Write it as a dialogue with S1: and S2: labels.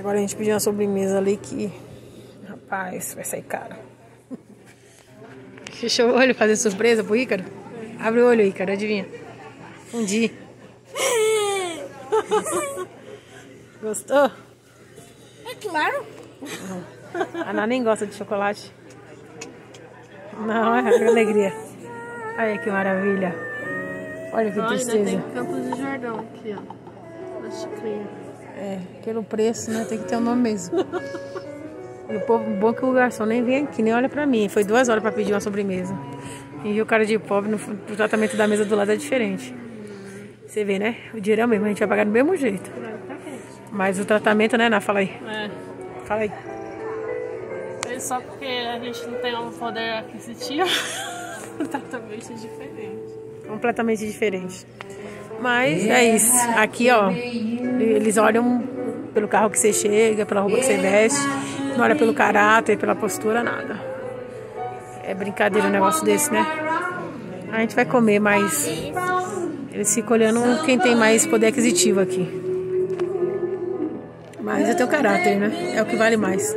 S1: Agora a gente pediu uma sobremesa ali que. Rapaz, vai sair caro. Fechou o olho fazer surpresa pro Ícaro? Abre o olho, Ícaro, adivinha. Fundi. Gostou?
S2: É claro.
S1: A Ana nem gosta de chocolate. Não, é alegria. Olha que maravilha. Olha que
S2: Olha,
S1: tristeza.
S2: tem Campos do Jordão aqui, ó. Na xicrinha.
S1: É, pelo preço, né? Tem que ter o nome mesmo. E o povo, bom que o garçom nem vem aqui, nem olha pra mim. Foi duas horas pra pedir uma sobremesa. E o cara de pobre, no, o tratamento da mesa do lado é diferente. Você vê, né? O dinheiro é o mesmo, a gente vai pagar do mesmo jeito. Mas o tratamento, né, Ná? Fala aí.
S2: É.
S1: Fala aí.
S2: É só porque a gente não tem um poder aquisitivo. Totalmente diferente.
S1: completamente diferente. Mas é isso. Aqui, ó, eles olham pelo carro que você chega, pela roupa que você veste, não olha pelo caráter, pela postura, nada. É brincadeira um negócio desse, né? A gente vai comer, mas eles ficam olhando quem tem mais poder aquisitivo aqui. Mas eu tenho caráter, né? É o que vale mais.